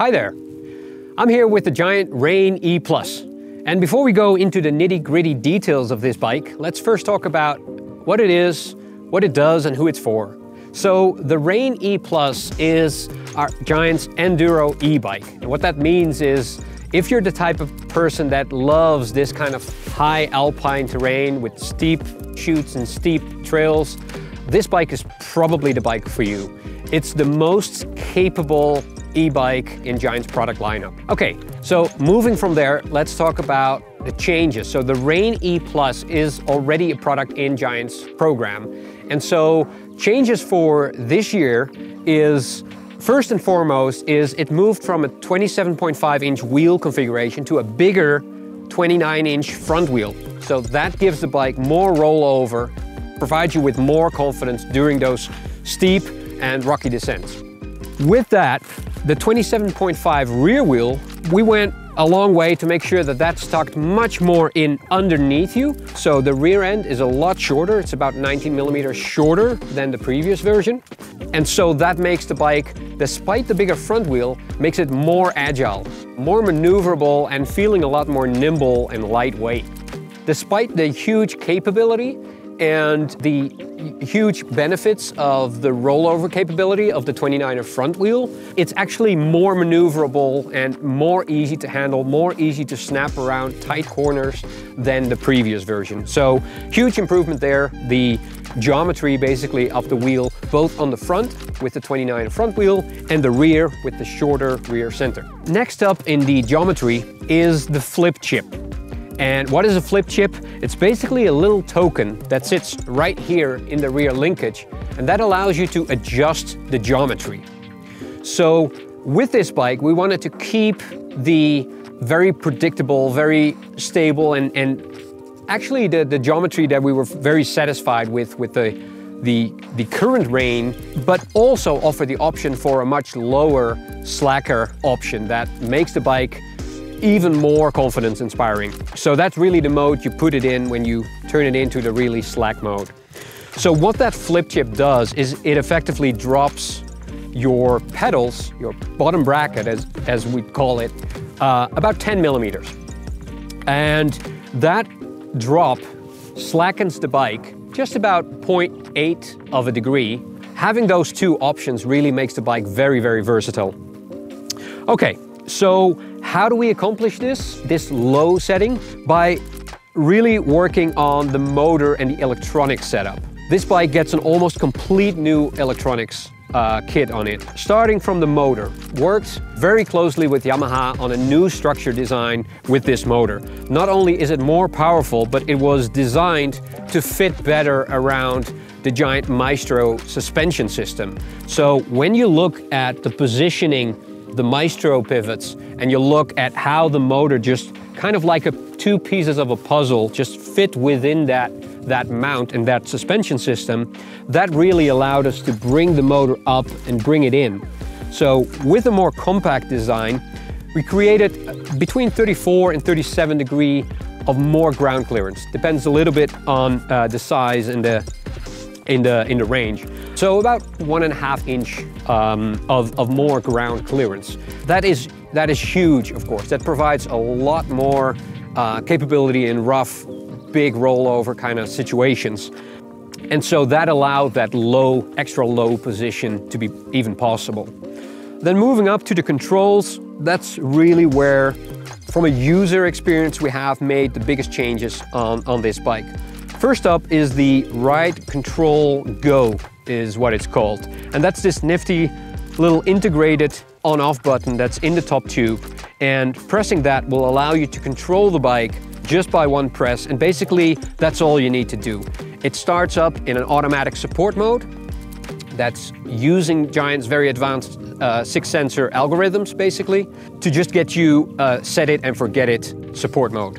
Hi there. I'm here with the Giant Reign E And before we go into the nitty gritty details of this bike, let's first talk about what it is, what it does, and who it's for. So the Reign E Plus is our Giant's Enduro e-bike. And what that means is if you're the type of person that loves this kind of high alpine terrain with steep chutes and steep trails, this bike is probably the bike for you. It's the most capable e-bike in Giant's product lineup. Okay, so moving from there, let's talk about the changes. So the Reign E Plus is already a product in Giant's program. And so changes for this year is First and foremost is it moved from a 27.5 inch wheel configuration to a bigger 29 inch front wheel. So that gives the bike more rollover, provides you with more confidence during those steep and rocky descents. With that, the 27.5 rear wheel, we went a long way to make sure that that's tucked much more in underneath you. So the rear end is a lot shorter. It's about 19 millimeters shorter than the previous version. And so that makes the bike, despite the bigger front wheel, makes it more agile, more maneuverable and feeling a lot more nimble and lightweight. Despite the huge capability, and the huge benefits of the rollover capability of the 29er front wheel. It's actually more maneuverable and more easy to handle, more easy to snap around tight corners than the previous version. So huge improvement there. The geometry basically of the wheel, both on the front with the 29er front wheel and the rear with the shorter rear center. Next up in the geometry is the flip chip. And what is a flip chip? It's basically a little token that sits right here in the rear linkage, and that allows you to adjust the geometry. So with this bike, we wanted to keep the very predictable, very stable, and, and actually the, the geometry that we were very satisfied with with the, the, the current Reign, but also offer the option for a much lower, slacker option that makes the bike even more confidence inspiring. So that's really the mode you put it in when you turn it into the really slack mode. So what that flip chip does is it effectively drops your pedals, your bottom bracket as, as we call it, uh, about 10 millimeters. And that drop slackens the bike just about 0.8 of a degree. Having those two options really makes the bike very, very versatile. Okay, so how do we accomplish this, this low setting? By really working on the motor and the electronic setup. This bike gets an almost complete new electronics uh, kit on it. Starting from the motor, works very closely with Yamaha on a new structure design with this motor. Not only is it more powerful, but it was designed to fit better around the giant Maestro suspension system. So when you look at the positioning the Maestro pivots and you look at how the motor just kind of like a two pieces of a puzzle just fit within that that mount and that suspension system, that really allowed us to bring the motor up and bring it in. So with a more compact design, we created between 34 and 37 degree of more ground clearance. Depends a little bit on uh, the size and the in the in the range. So about one and a half inch um, of, of more ground clearance. That is, that is huge, of course. That provides a lot more uh, capability in rough, big rollover kind of situations. And so that allowed that low, extra low position to be even possible. Then moving up to the controls, that's really where, from a user experience, we have made the biggest changes on, on this bike. First up is the Ride Control Go is what it's called. And that's this nifty little integrated on-off button that's in the top tube. And pressing that will allow you to control the bike just by one press. And basically, that's all you need to do. It starts up in an automatic support mode that's using Giant's very advanced uh, six sensor algorithms basically to just get you uh, set it and forget it support mode.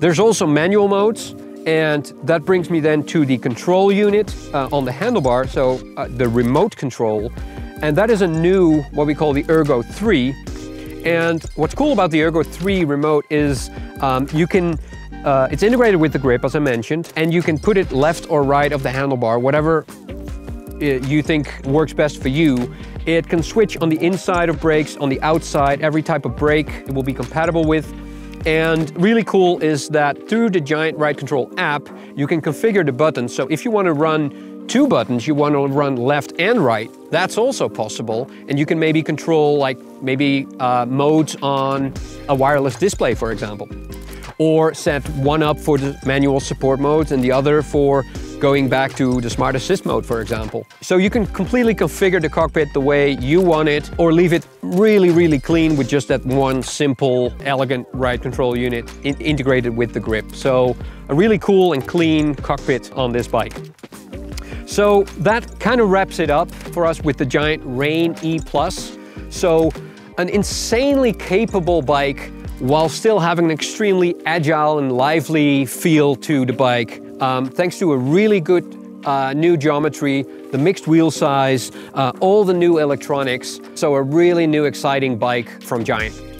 There's also manual modes and that brings me then to the control unit uh, on the handlebar, so uh, the remote control. And that is a new, what we call the Ergo 3. And what's cool about the Ergo 3 remote is um, you can, uh, it's integrated with the grip, as I mentioned, and you can put it left or right of the handlebar, whatever uh, you think works best for you. It can switch on the inside of brakes, on the outside, every type of brake it will be compatible with. And really cool is that through the Giant Ride Control app, you can configure the buttons. So if you want to run two buttons, you want to run left and right, that's also possible. And you can maybe control like maybe uh, modes on a wireless display, for example. Or set one up for the manual support modes and the other for going back to the Smart Assist mode, for example. So you can completely configure the cockpit the way you want it or leave it really, really clean with just that one simple, elegant ride control unit in integrated with the grip. So a really cool and clean cockpit on this bike. So that kind of wraps it up for us with the Giant Reign E+. So an insanely capable bike while still having an extremely agile and lively feel to the bike um, thanks to a really good uh, new geometry, the mixed wheel size, uh, all the new electronics. So a really new exciting bike from Giant.